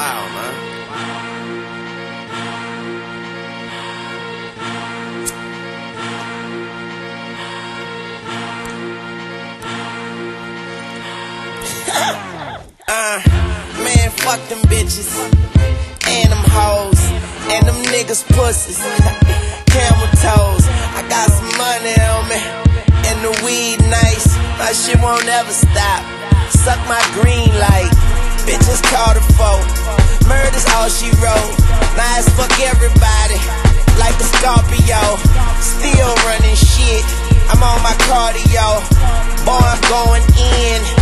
Wow, man. uh, man, fuck them bitches and them hoes and them niggas pussies. Camel toes. I got some money on me and the weed nice. My shit won't ever stop. Suck my green light. Bitches call the foe. Murder's all she wrote. Nice fuck everybody. Like a Scorpio. Still running shit. I'm on my cardio. Boy, I'm going in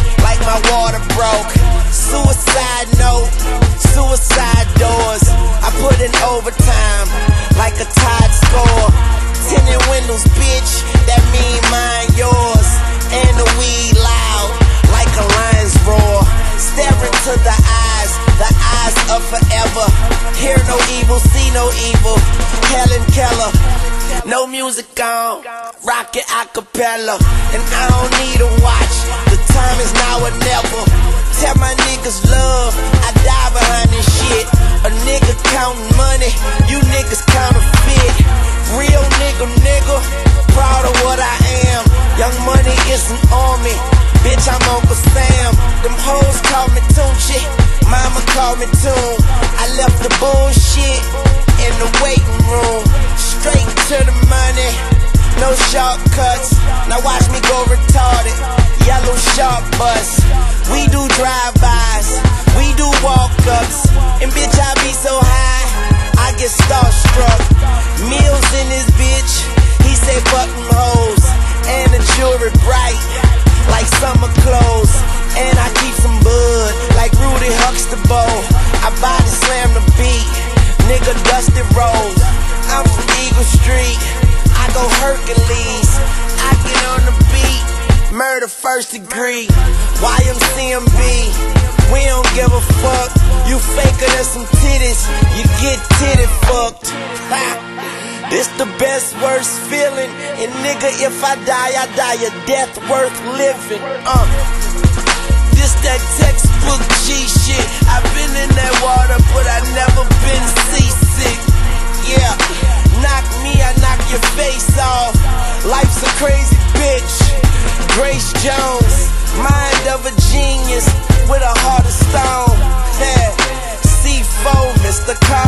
Hear no evil, see no evil. Helen Keller. No music on, rock it a cappella. And I don't need a watch, the time is now or never. Tell my niggas love, I die behind this shit. A nigga counting money, you niggas counterfeit. Real nigga, nigga, proud of what I am. Young money is an army, bitch, I'm Uncle Sam. Them hoes call me Tunechi, mama call me Toon. I left the bullshit in the waiting room. Straight to the money, no shortcuts. Now watch me go retarded. Yellow sharp bus. We do drive-bys, we do walk-ups. And bitch, I be so high, I get starstruck. Meals in this bitch, he say fuck hoes. And the jewelry bright, Dusty Rose. I'm from Eagle Street, I go Hercules. I get on the beat, murder first degree. YMCMB, we don't give a fuck. You faker than some titties, you get titty fucked. This the best, worst feeling. And nigga, if I die, I die a death worth living. Uh. This that textbook G shit. I've been in that Grace Jones, mind of a genius with a heart of stone. Yeah, C4, Mr. Carter's home.